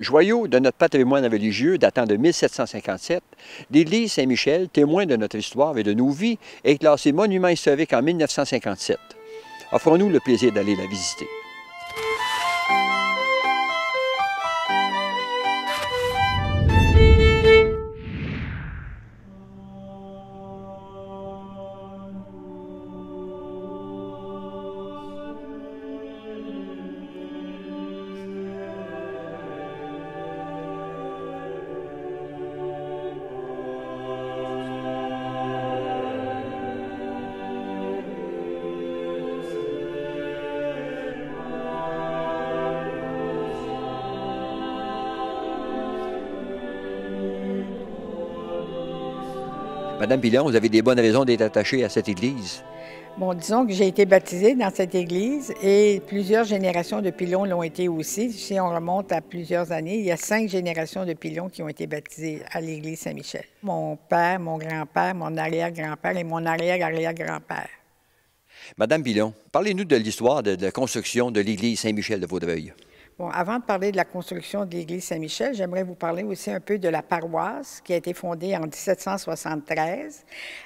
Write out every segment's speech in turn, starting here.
Joyau de notre patrimoine religieux datant de 1757, l'église Saint-Michel, témoin de notre histoire et de nos vies, est classée monument historique en 1957. Offrons-nous le plaisir d'aller la visiter. Madame Pilon, vous avez des bonnes raisons d'être attachée à cette église. Bon, disons que j'ai été baptisée dans cette église et plusieurs générations de pilons l'ont été aussi. Si on remonte à plusieurs années, il y a cinq générations de pilons qui ont été baptisés à l'église Saint-Michel. Mon père, mon grand-père, mon arrière-grand-père et mon arrière-arrière-grand-père. Madame Pilon, parlez-nous de l'histoire de, la construction de l'église Saint-Michel de Vaudreuil. Avant de parler de la construction de l'église Saint-Michel, j'aimerais vous parler aussi un peu de la paroisse qui a été fondée en 1773.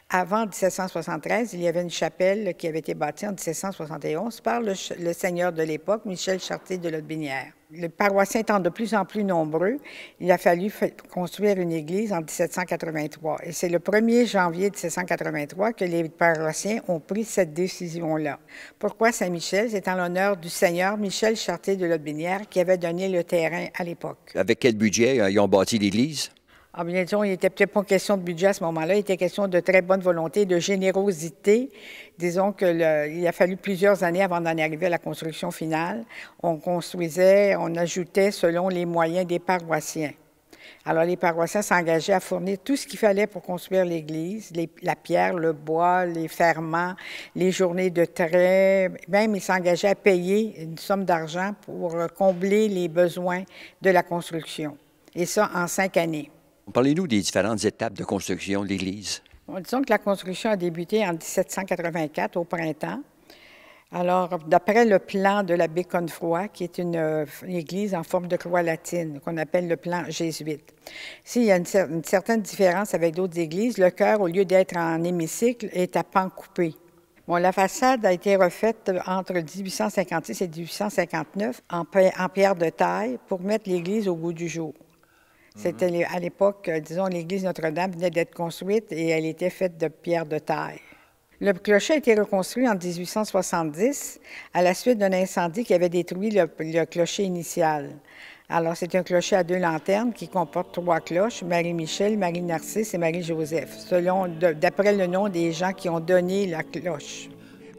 Avant 1773, il y avait une chapelle qui avait été bâtie en 1771 par le, seigneur de l'époque, Michel Chartier de Lotbinière les paroissiens étant de plus en plus nombreux, il a fallu construire une église en 1783. Et c'est le 1er janvier 1783 que les paroissiens ont pris cette décision-là. Pourquoi Saint-Michel? C'est en l'honneur du seigneur Michel Chartier de Lotbinière qui avait donné le terrain à l'époque. Avec quel budget euh, ils ont bâti l'église? Ah, bien, disons, il n'était peut-être pas question de budget à ce moment-là, il était question de très bonne volonté, de générosité. Disons qu'il a fallu plusieurs années avant d'en arriver à la construction finale. On construisait, on ajoutait selon les moyens des paroissiens. Alors, les paroissiens s'engageaient à fournir tout ce qu'il fallait pour construire l'église, la pierre, le bois, les ferments, les journées de trait. Même, ils s'engageaient à payer une somme d'argent pour combler les besoins de la construction. Et ça, en cinq années. Parlez-nous des différentes étapes de construction de l'Église. disons que la construction a débuté en 1784, au printemps. Alors, d'après le plan de l'abbé Confroy, qui est une, église en forme de croix latine, qu'on appelle le plan jésuite. S'il y a une, certaine différence avec d'autres églises, le chœur, au lieu d'être en hémicycle, est à pan coupé. Bon, la façade a été refaite entre 1856 et 1859 en, en pierre de taille pour mettre l'église au goût du jour. C'était à l'époque, euh, disons, l'église Notre-Dame venait d'être construite et elle était faite de pierre de taille. Le clocher a été reconstruit en 1870 à la suite d'un incendie qui avait détruit le, clocher initial. Alors, c'est un clocher à deux lanternes qui comporte trois cloches, Marie-Michel, Marie-Narcisse et Marie-Joseph, selon, d'après le nom des gens qui ont donné la cloche.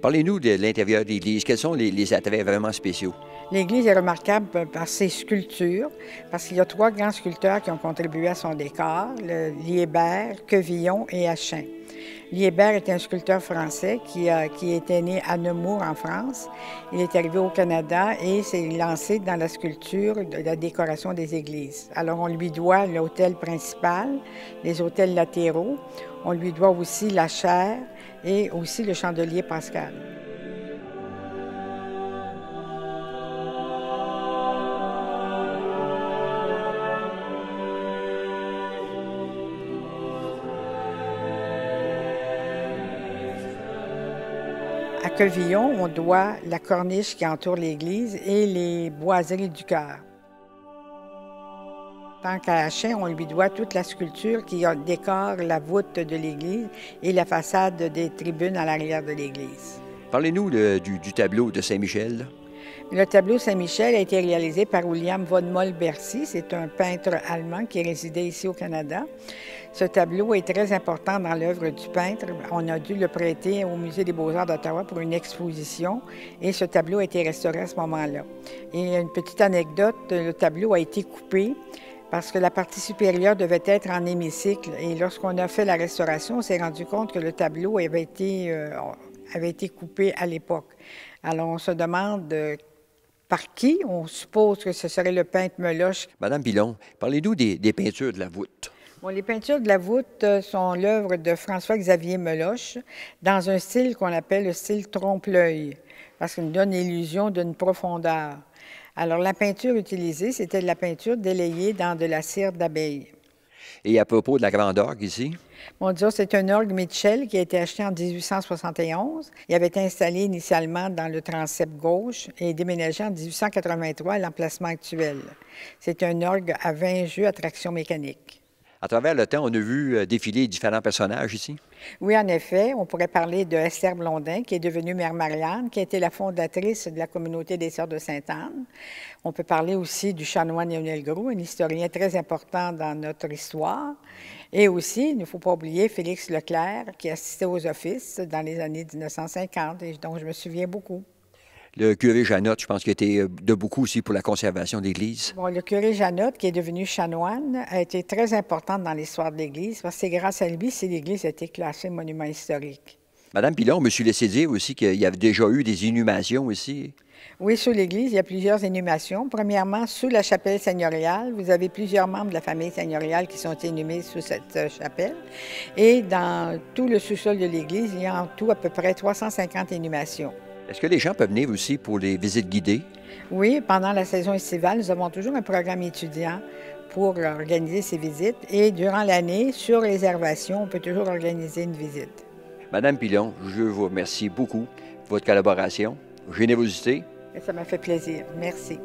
Parlez-nous de l'intérieur de l'église. Quels sont les, attraits vraiment spéciaux? L'église est remarquable par ses sculptures, parce qu'il y a trois grands sculpteurs qui ont contribué à son décor, le Liébert, Quevillon et Achin. Liébert est un sculpteur français qui, a, qui était né à Nemours, en France. Il est arrivé au Canada et s'est lancé dans la sculpture de la décoration des églises. Alors, on lui doit l'hôtel principal, les hôtels latéraux. On lui doit aussi la chaire et aussi le chandelier pascal. On doit la corniche qui entoure l'église et les boiseries du cœur. Tant qu'à Achin, on lui doit toute la sculpture qui décore la voûte de l'église et la façade des tribunes à l'arrière de l'église. Parlez-nous du, tableau de Saint-Michel. Le tableau Saint-Michel a été réalisé par William von Moll-Bercy. C'est un peintre allemand qui résidait ici au Canada. Ce tableau est très important dans l'œuvre du peintre. On a dû le prêter au Musée des beaux-arts d'Ottawa pour une exposition et ce tableau a été restauré à ce moment-là. Et une petite anecdote, le tableau a été coupé parce que la partie supérieure devait être en hémicycle. Et lorsqu'on a fait la restauration, on s'est rendu compte que le tableau avait été, euh, avait été coupé à l'époque. Alors on se demande euh, par qui? On suppose que ce serait le peintre Meloche. Madame Pilon, parlez-nous des, peintures de la voûte. Bon, les peintures de la voûte euh, sont l'œuvre de François-Xavier Meloche dans un style qu'on appelle le style trompe-l'œil, parce qu'il donne l'illusion d'une profondeur. Alors, la peinture utilisée, c'était de la peinture délayée dans de la cire d'abeille. Et à propos de la grande orgue ici? Mon c'est un orgue Mitchell qui a été acheté en 1871. Il avait été installé initialement dans le transept gauche et déménagé en 1883 à l'emplacement actuel. C'est un orgue à 20 jeux à traction mécanique. À travers le temps, on a vu euh, défiler différents personnages ici. Oui, en effet, on pourrait parler de Esther Blondin, qui est devenue Mère Marianne, qui a été la fondatrice de la communauté des Sœurs de Sainte-Anne. On peut parler aussi du chanoine Lionel Gros, un historien très important dans notre histoire. Et aussi, il ne faut pas oublier Félix Leclerc, qui assistait aux offices dans les années 1950 et dont je me souviens beaucoup. Le curé Janotte, je pense qu'il était euh, de beaucoup aussi pour la conservation de l'Église. Bon, le curé Janotte, qui est devenu chanoine, a été très important dans l'histoire de l'Église parce que c'est grâce à lui si l'Église a été classée monument historique. Madame Pilon, me suis laissé dire aussi qu'il y avait déjà eu des inhumations ici. Oui, sous l'Église, il y a plusieurs inhumations. Premièrement, sous la chapelle seigneuriale, vous avez plusieurs membres de la famille seigneuriale qui sont inhumés sous cette euh, chapelle. Et dans tout le sous-sol de l'Église, il y a en tout à peu près 350 inhumations. Est-ce que les gens peuvent venir aussi pour les visites guidées? Oui, pendant la saison estivale, nous avons toujours un programme étudiant pour organiser ces visites. Et durant l'année, sur réservation, on peut toujours organiser une visite. Madame Pilon, je vous remercie beaucoup pour votre collaboration, générosité. ça m'a fait plaisir. Merci.